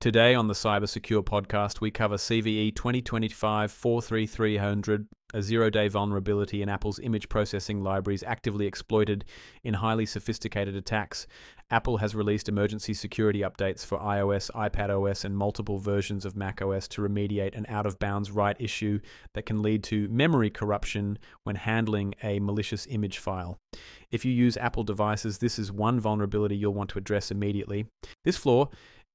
Today on the Cyber Secure podcast, we cover CVE 2025 43300, a zero day vulnerability in Apple's image processing libraries actively exploited in highly sophisticated attacks. Apple has released emergency security updates for iOS, iPadOS, and multiple versions of macOS to remediate an out of bounds write issue that can lead to memory corruption when handling a malicious image file. If you use Apple devices, this is one vulnerability you'll want to address immediately. This flaw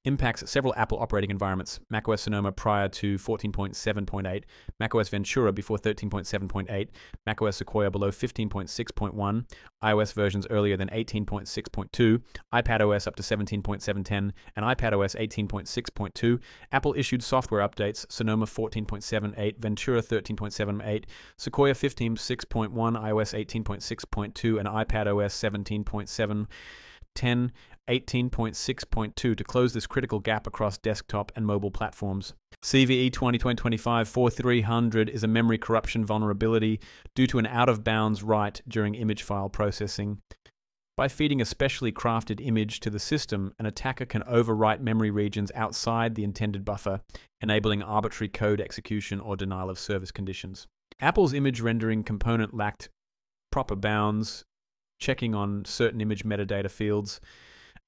impacts several Apple operating environments macOS Sonoma prior to 14.7.8, macOS Ventura before 13.7.8, macOS Sequoia below 15.6.1, iOS versions earlier than 18.6.2, iPadOS up to 17.710, and iPadOS 18.6.2. Apple issued software updates Sonoma 14.78, Ventura 13.78, Sequoia 15.6.1, iOS 18.6.2, and iPadOS 17.7. 10 18.6.2 to close this critical gap across desktop and mobile platforms. CVE 2025 4300 is a memory corruption vulnerability due to an out of bounds write during image file processing. By feeding a specially crafted image to the system, an attacker can overwrite memory regions outside the intended buffer, enabling arbitrary code execution or denial of service conditions. Apple's image rendering component lacked proper bounds, checking on certain image metadata fields,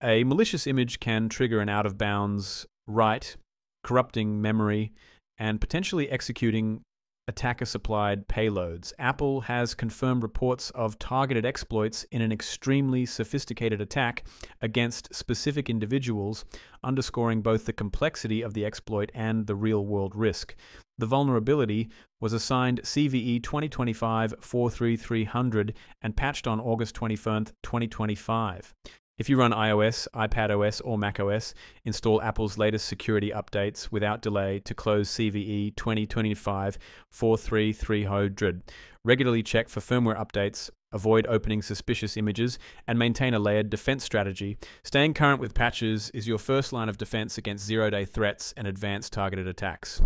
a malicious image can trigger an out of bounds write, corrupting memory, and potentially executing attacker supplied payloads. Apple has confirmed reports of targeted exploits in an extremely sophisticated attack against specific individuals, underscoring both the complexity of the exploit and the real world risk. The vulnerability was assigned CVE 2025 43300 and patched on August 21, 2025. If you run iOS, iPadOS, or macOS, install Apple's latest security updates without delay to close CVE 2025 43300. Regularly check for firmware updates, avoid opening suspicious images, and maintain a layered defense strategy. Staying current with patches is your first line of defense against zero day threats and advanced targeted attacks.